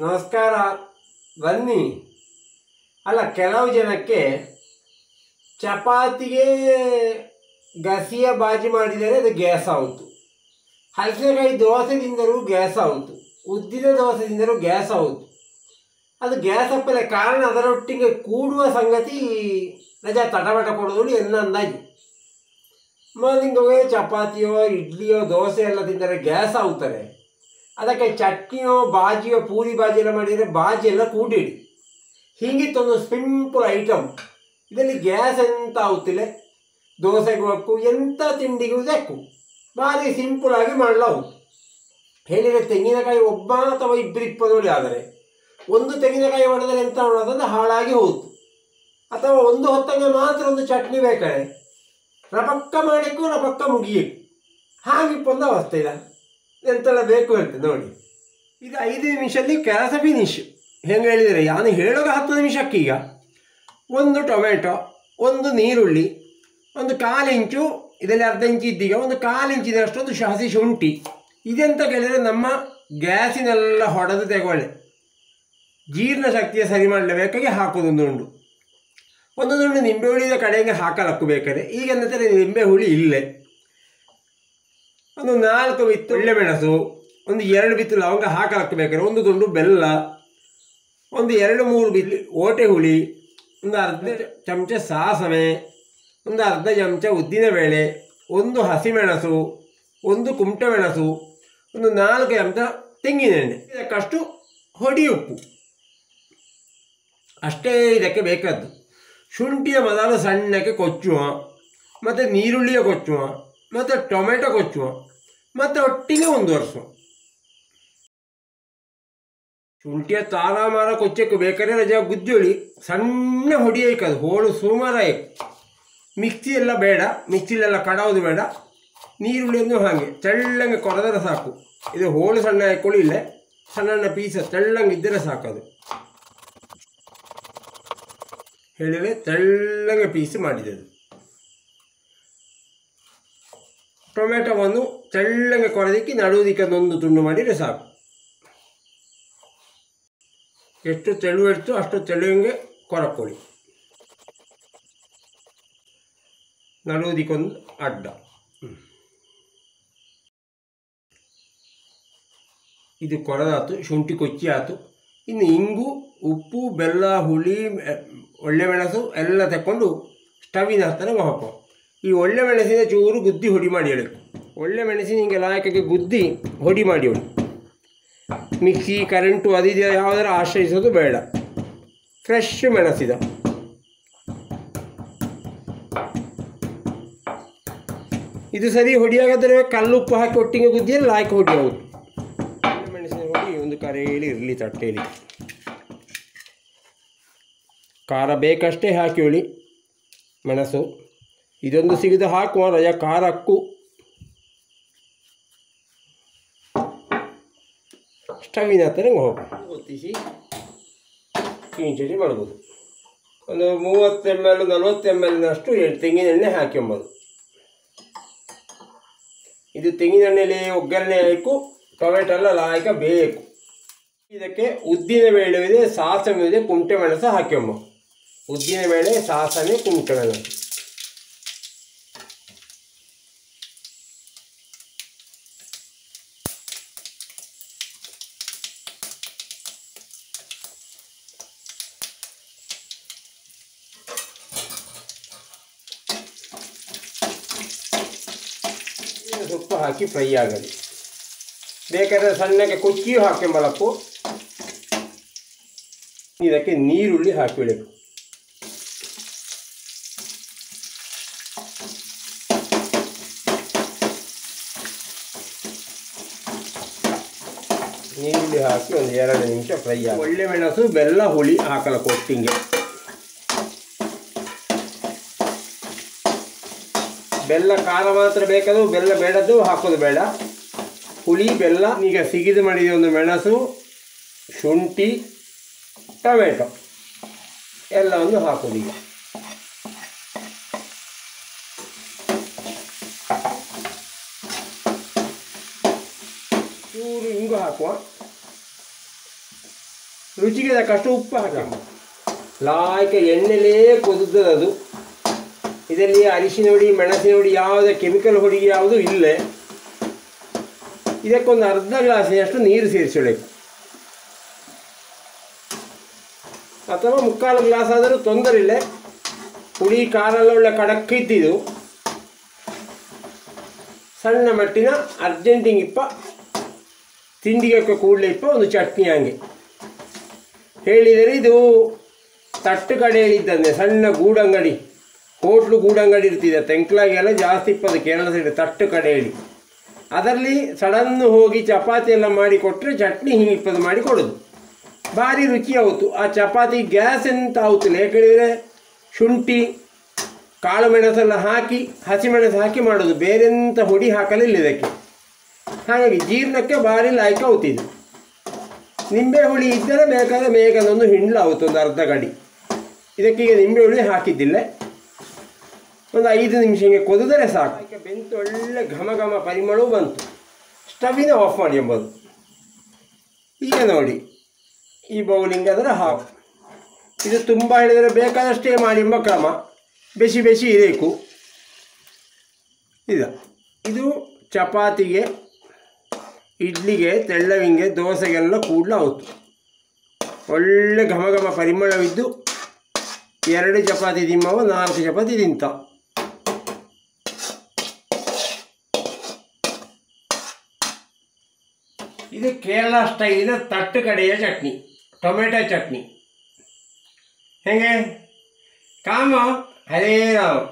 ನಮಸ್ಕಾರ, ಬನ್ನಿ. ಅಲ್ಲ, ಕೆಲವು ಜನಕ್ಕೆ ಚಪಾತಿಗೆ ಗಸಿಯ ಬಾಜಿ ಮಾಡಿದರೆ ಅದು ಗ್ಯಾಸ್ ಆಯಿತು ಹಲಸಿನಕಾಯಿ ದೋಸೆ ತಿಂದರೂ ಗ್ಯಾಸ್ ಆಯಿತು ಉದ್ದಿನ ದೋಸೆ ತಿಂದರೂ ಗ್ಯಾಸ್ ಆಯಿತು ಅದು ಗ್ಯಾಸ್ ಅಪ್ಪಲೆ ಕಾರಣ ಅದರೊಟ್ಟಿಗೆ ಕೂಡುವ ಸಂಗತಿ ರಜಾ ತಟಮಟ ಕೊಡೋದು ಎನ್ನ ಅಂದಾಜು ನಿಮಗೆ ಚಪಾತಿಯೋ, ಇಡ್ಲಿಯೋ, ದೋಸೆ ಎಲ್ಲ ತಿಂದರೆ ಗ್ಯಾಸ್ ಆಗುತ್ತದೆ. ಅದಕ್ಕೆ ಚಟ್ನಿಯೋ, ಬಾಜಿಯೋ, ಪೂರಿ ಬಾಜಿ ಎಲ್ಲ ಮಾಡಿದರೆ ಬಾಜಿ ಎಲ್ಲ ಕೂಡಿಡಿ. ಹೀಗಿತ್ತೊಂದು ಸಿಂಪಲ್ ಐಟಮ್ ಇದರಲ್ಲಿ ಗ್ಯಾಸ್ ಎಂತ ಆಗುತ್ತಿಲ್ಲ. ದೋಸೆಗೂ ಹಾಕು ಎಂಥ ತಿಂಡಿಗೂ ಬೇಕು ಭಾರಿ ಸಿಂಪಲ್ ಆಗಿ ಮಾಡಲಾವು. ಹೇಳಿದರೆ ತೆಂಗಿನಕಾಯಿ ಒಬ್ಬ ಅಥವಾ ಇಬ್ಬರು ಇಪ್ಪತ್ತೋಳಿ ಆದರೆ ಒಂದು ತೆಂಗಿನಕಾಯಿ ಮಾಡಿದರೆ ಎಂಥ ಮಾಡೋದಂದ್ರೆ ಹಾಳಾಗಿ ಹೋಯ್ತು ಅಥವಾ ಒಂದು ಹೊತ್ತಂಗೆ ಮಾತ್ರ ಒಂದು ಚಟ್ನಿ ಬೇಕಾರೆ ರಪಕ್ಕ ಮಾಡಿಕ್ಕೂ ರಪಕ್ಕ ಮುಗಿಯಬೇಕು ಹಾಗಿಪ್ಪೊಂದು ಅವಸ್ಥೆ ಇಲ್ಲ ಎಂತೆಲ್ಲ ಬೇಕು ಅಂತ ನೋಡಿ. ಇದು ಐದು ನಿಮಿಷದಲ್ಲಿ ಕೆಲಸ ಫಿನಿಶ್ ಹೆಂಗೆ ಹೇಳಿದರೆ ನಾನು ಹೇಳೋದು ಹತ್ತು ನಿಮಿಷಕ್ಕೀಗ. ಒಂದು ಟೊಮೆಟೊ, ಒಂದು ನೀರುಳ್ಳಿ, ಒಂದು ಕಾಲು ಇಂಚು, ಇದರಲ್ಲಿ ಅರ್ಧ ಇಂಚು ಇದ್ದೀಗ, ಒಂದು ಕಾಲು ಇಂಚಿನ ಅಷ್ಟೊಂದು ಶಾಸಿ ಶುಂಠಿ. ಇದೆಂತ ಕೇಳಿದರೆ ನಮ್ಮ ಗ್ಯಾಸಿನೆಲ್ಲ ಹೊಡೆದು ತೆಗೊಳ್ಳೆ. ಜೀರ್ಣ ಶಕ್ತಿಯ ಸರಿ ಮಾಡಲೇಬೇಕಾಗಿ ಹಾಕೋದೊಂದು ಉಂಡು ಒಂದೊಂದು ನಿಂಬೆ ಹುಳಿದ ಕಡೆಗೆ ಹಾಕಲಕ್ಕು ಬೇಕಾದ್ರೆ, ಈಗ ನಿಂಬೆ ಹುಳಿ ಇಲ್ಲೇ. ಒಂದು ನಾಲ್ಕು ಬಿತ್ತು. ಒಳ್ಳೆ ಮೆಣಸು ಒಂದು ಎರಡು ಬಿತ್ತು ಲವಂಗ ಹಾಕಲಕ್ಕೆ ಬೇಕಾದ್ರೆ ಒಂದು ತುಂಡು ಬೆಲ್ಲ ಒಂದು ಎರಡು ಮೂರು ಬಿತ್ತು ಓಟೆ ಹುಳಿ ಒಂದು ಅರ್ಧ ಚಮಚ ಸಾಸವೆ ಒಂದು ಅರ್ಧ ಚಮಚ ಉದ್ದಿನ ಬೇಳೆ ಒಂದು ಹಸಿಮೆಣಸು ಒಂದು ಕುಮಟೆ ಮೆಣಸು ಒಂದು ನಾಲ್ಕು ಚಮಚ ತೆಂಗಿನೆಣ್ಣೆ ಇದಕ್ಕಷ್ಟು ಹೊಡಿ ಉಪ್ಪು. ಅಷ್ಟೇ ಇದಕ್ಕೆ ಬೇಕಾದ್ದು. ಶುಂಠಿಯ ಮೊದಲು ಸಣ್ಣಕ್ಕೆ ಕೊಚ್ಚುವ ಮತ್ತು ನೀರುಳ್ಳಿಯ ಕೊಚ್ಚುವ ಮತ್ತು ಟೊಮೆಟೊ ಕೊಚ್ಚುವ, ಮತ್ತು ಒಟ್ಟಿಗೆ ಒಂದು ವರ್ಷ ಶುಂಠಿಯ ತಾರಾಮಾರ ಕೊಚ್ಚಕ್ಕೆ ಬೇಕಾದ್ರೆ ರಜೆ ಗುಜ್ಜುಳಿ, ಸಣ್ಣ ಅದು, ಹೋಳು ಸುಮಾರಾಯ ಮಿಕ್ಸಿ ಎಲ್ಲ ಬೇಡ, ಮಿಕ್ಸಿಲೆಲ್ಲ ಕಡೋದು ಬೇಡ ನೀರುಳ್ಳಿಯನ್ನು ಹಾಗೆ, ತೆಳ್ಳಂಗೆ ಕೊರೆದರೆ ಸಾಕು. ಇದು ಹೋಳು ಸಣ್ಣ ಹಾಕೊಳ್ಳಿ ಇಲ್ಲೇ ಸಣ್ಣ ಪೀಸ, ತೆಳ್ಳಂಗೆ ಇದ್ದರೆ ಸಾಕದು ಹೇಳಿದರೆ ತೆಳ್ಳಗೆ ಪೀಸ್ ಮಾಡಿದದು ಟೊಮೆಟೊವನ್ನು ತೆಳ್ಳಗೆ ಕೊರೆದಿಕ್ಕಿ ನಡುವುದಕ್ಕೆ ಒಂದು ತುಂಡು ಮಾಡಿದರೆ ಸಾಕು. ಎಷ್ಟು ತೆಳು ಇರ್ತೋ ಅಷ್ಟು ತೆಳುವಂಗೆ ಕೊರಕೊಳ್ಳಿ. ನಡುವುದಕ್ಕೊಂದು ಅಡ್ಡ. ಇದು ಕೊರದಾತು, ಶುಂಠಿ ಕೊಚ್ಚಿ ಆಯ್ತು ಇನ್ನು ಇಂಗು, ಉಪ್ಪು, ಬೆಲ್ಲ, ಹುಳಿ ಒಳ್ಳೆ ಮೆಣಸು ಎಲ್ಲ ತಕ್ಕೊಂಡು ಸ್ಟವಿನ ಹತ್ತಿರ ಹಾಕುವ. ಈ ಒಳ್ಳೆ ಮೆಣಸಿನ ಚೂರು ಗುದ್ದಿ ಹೊಡಿ ಮಾಡಿ ಹೇಳಿ. ಒಳ್ಳೆ ಮೆಣಸಿನ ಹಿಂಗೆ ಲಾಯಕಕ್ಕೆ ಗುದ್ದಿ ಹೊಡಿ ಮಾಡಿ ಹೇಳಿ. ಮಿಕ್ಸಿ ಕರೆಂಟು ಅದಿದೆ ಯಾವುದರ ಆಶ್ರಯಿಸೋದು ಬೇಡ. ಫ್ರೆಶ್ ಮೆಣಸಿದ. ಇದು ಸರಿ ಹೊಡಿಯಾಗಾದರೆ ಕಲ್ಲುಪ್ಪು ಹಾಕಿ ಒಟ್ಟಿಗೆ ಗುದ್ದಿಯಲ್ಲಿ ಲಾಯ್ಕೆ ಹೊಡಿ ಹೋಗುದು ಮೆಣಸಿನ ಹೊಡಿ, ಒಂದು ಕರೆಯಲ್ಲಿ ಇರಲಿ ತಟ್ಟೆಯಲ್ಲಿ ಖಾರ ಬೇಕಷ್ಟೇ ಹಾಕಿ ಹೇಳಿ. ಮೆಣಸು. ಇದೊಂದು ಸಿಗದ ಹಾಕುವ ರಜ ಖಾರಕ್ಕೂ ಸ್ಟವಿನ ಹತ್ತಿರ ಹೋಗಿ ಒತ್ತಿಸಿ ಕಿಂಚಡಿ ಮಾಡ್ಬೋದು ಒಂದು ಮೂವತ್ತು ಎಮ್ ಎಲ್ ನಲ್ವತ್ತು ಎಮ್ ಎಲ್ನಷ್ಟು ತೆಂಗಿನ ಎಣ್ಣೆ ಹಾಕ್ಯಂಬೋದು ಇದು ತೆಂಗಿನ ಎಣ್ಣೆಲಿ ಒಗ್ಗರಣೆ ಹಾಕು ಟೊಮೆಟೊ ಎಲ್ಲ ಲಾಯಕ ಬೇಕು ಇದಕ್ಕೆ ಉದ್ದಿನ ಬೇಳೆ ಇದೆ ಸಾಸವೆ ಇದೆ ಕುಂಟೆ ಮೆಣಸು ಹಾಕ್ಯಂಬ ಉದ್ದಿನ ಬೇಳೆ ಸಾಸನೆ ಕುಂಟೆ ಮೆಣಸು ಸ್ವಲ್ಪ ಹಾಕಿ ಫ್ರೈ ಆಗಲಿ ಬೇಕಾದರೆ ಸಣ್ಣಕ್ಕೆ ಕೊಚ್ಚಿಯೂ ಹಾಕ್ಕೊಂಬಲಕ್ಕು ಇದಕ್ಕೆ ನೀರುಳ್ಳಿ ಹಾಕಿಬಿಡಬೇಕು ನೀರುಳ್ಳಿ ಹಾಕಿ ಒಂದು ಎರಡು ನಿಮಿಷ ಫ್ರೈ ಆಗಿ ಒಳ್ಳೆ ಮೆಣಸು ಬೆಲ್ಲ ಹುಳಿ ಹಾಕಲ್ಲ ಕೊಟ್ಟಿಂಗೆ ಬೆಲ್ಲ ಖಾರ ಮಾತ್ರ ಬೇಕಾದರೂ ಬೆಲ್ಲ ಬೇಡದ್ದು ಹಾಕೋದು ಬೇಡ. ಹುಳಿ ಬೆಲ್ಲ ಈಗ ಸಿಗಿದು ಮಾಡಿದ ಒಂದು ಮೆಣಸು ಶುಂಠಿ ಟೊಮೆಟೊ ಎಲ್ಲವನ್ನು ಹಾಕೋದು ಈಗ. ಚೂರು ಹಿಂಗು ಹಾಕುವ. ರುಚಿಗೆ ತಕ್ಕಷ್ಟು ಉಪ್ಪು ಹಾಕಿ. ಲಾಯ್ಕ ಎಣ್ಣೆಲೇ ಅದು. ಇದರಲ್ಲಿ ಅರಿಶಿನ ಹುಡಿ ಮೆಣಸಿನ ಹುಡಿ ಯಾವುದೇ ಕೆಮಿಕಲ್ ಹುಡಿ ಯಾವುದು ಇಲ್ಲ. ಇದಕ್ಕೊಂದು ಅರ್ಧ ಗ್ಲಾಸಿನಷ್ಟು ನೀರು ಸೇರಿಸಬೇಕು. ಅಥವಾ ಮುಕ್ಕಾಲು ಗ್ಲಾಸ್ ಆದರೂ ತೊಂದರೆ ಇಲ್ಲ. ಹುಳಿ ಕಾರಲ್ಲ ಒಳ್ಳೆ ಕಡಕ್ಕೆ ಇದ್ದಿದ್ದು. ಸಣ್ಣ ಮಟ್ಟಿನ ಅರ್ಜೆಂಟಿಂಗ್ ಇಪ್ಪ, ತಿಂಡಿಗೆ ಕೂಡಲೇ ಇಪ್ಪ ಒಂದು ಚಟ್ನಿ ಹಂಗೆ. ಹೇಳಿದರೆ ಇದು ತಟ್ಟು ಕಡೆಯಲ್ಲಿದ್ದಂತೆ, ಸಣ್ಣ ಗೂಡಂಗಡಿ. ಹೋಟ್ಲು ಗೂಡಂಗಡಿ ಇರ್ತಿದೆ. ತೆಂಕ್ಲಾಗೆಲ್ಲ ಜಾಸ್ತಿ ಇಪ್ಪದು ಕೇರಳ ಸೈಡ್ ತಟ್ಟು ಕಡೆಯಲ್ಲಿ. ಅದರಲ್ಲಿ ಸಡನ್ನು ಹೋಗಿ ಚಪಾತಿ ಎಲ್ಲ ಮಾಡಿ ಕೊಟ್ಟರೆ ಚಟ್ನಿ ಹಿಂಗೆ ಇಪ್ಪದು ಮಾಡಿ ಕೊಡೋದು. ಭಾರಿ ರುಚಿ ಆಯಿತು ಆ ಚಪಾತಿ ಗ್ಯಾಸ್ ಎಂತ ಆಗುತ್ತಿಲ್ಲ. ಯಾಕಂದರೆ ಶುಂಠಿ ಕಾಳು ಮೆಣಸೆಲ್ಲ ಹಾಕಿ, ಹಸಿಮೆಣಸು ಹಾಕಿ ಮಾಡೋದು. ಬೇರೆಂತ ಹುಡಿ ಹಾಕಲಿಲ್ಲ ಇದಕ್ಕೆ. ಹಾಗಾಗಿ ಜೀರ್ಣಕ್ಕೆ ಭಾರಿ ಲಾಯ್ಕ ಆಗುತ್ತಿದೆ. ನಿಂಬೆ ಹುಳಿ ಇದ್ದರೆ ಬೇಕಾದರೆ ಆಗುತ್ತೆ ಒಂದು ಅರ್ಧ ಗಡಿ. ಇದಕ್ಕೀಗ ನಿಂಬೆ ಹುಳಿ ಹಾಕಿದ್ದಿಲ್ಲ. ಒಂದು ಐದು ನಿಮಿಷ ಹಿಂಗೆ ಕೊದಿದರೆ ಸಾಕು. ಅದಕ್ಕೆ ಬೆಂತು ಒಳ್ಳೆ ಘಮ ಘಮ ಪರಿಮಳವೂ ಬಂತು. ಸ್ಟವಿನ ಆಫ್ ಮಾಡಿ ಎಂಬುದು. ಈಗ ನೋಡಿ. ಈ ಬೌಲಿಂಗ್ ಅದರ ಹಾಫ್ ಇದು ತುಂಬ ಹೇಳಿದರೆ ಬೇಕಾದಷ್ಟೇ ಮಾಡಿ ಎಂಬ ಕ್ರಮ. ಬೆಸಿ ಬೆಸಿ ಇರಬೇಕು. ಇದು ಇದು ಚಪಾತಿಗೆ, ಇಡ್ಲಿಗೆ, ತೆಳ್ಳವಿಂಗೆ, ದೋಸೆಗೆಲ್ಲ ಕೂಡಲ ಹೌದು ಒಳ್ಳೆ ಘಮ ಘಮ ಪರಿಮಳವಿದ್ದು ಎರಡು ಚಪಾತಿ ತಿಮ್ಮವ ನಾಲ್ಕು ಚಪಾತಿ ತಿಂತ. ಇದು ಕೇರಳ ಸ್ಟೈಲಿನ ತಟ್ಟು ಕಡೆಯ ಚಟ್ನಿ ಟೊಮೆಟೊ ಚಟ್ನಿ ಹೆಂಗೆ ಕಾಮ ಹರೇ ರಾಮ್